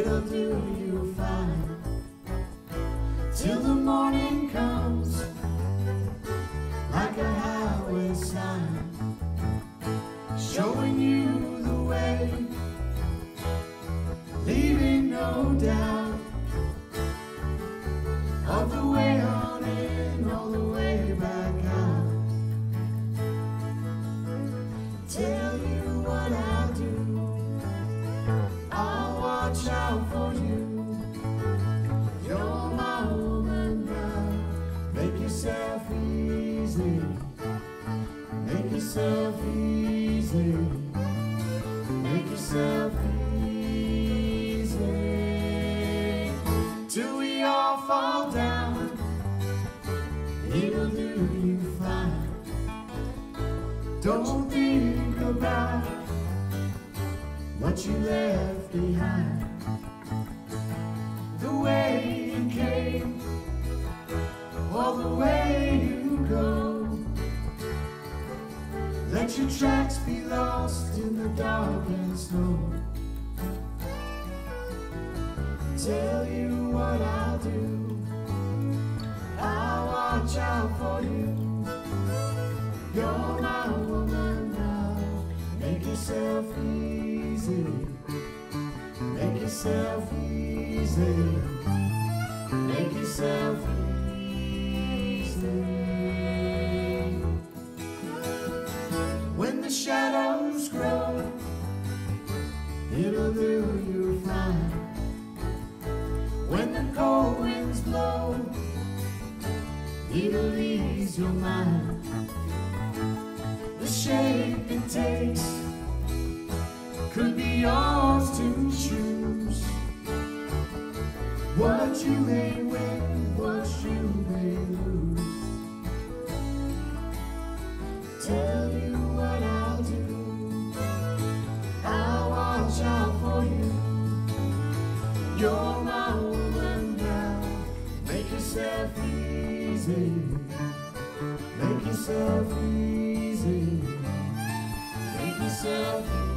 it'll do you fine. Till the morning comes, like a highway sign, showing you watch out for you. You're my woman now. Make yourself easy. Make yourself easy. Make yourself easy. Till we all fall down. It'll do you fine. Don't what you left behind. The way you came, or the way you go. Let your tracks be lost in the dark and snow. Tell you what I'll do. I'll watch out for you. You're my woman now. Make yourself easy. Make yourself easy. Make yourself easy. When the shadows grow, it'll do you fine. When the cold winds blow, it'll ease your mind the shape it takes What you may win, what you may lose. Tell you what I'll do. I'll watch out for you. You're my woman now. Make yourself easy. Make yourself easy. Make yourself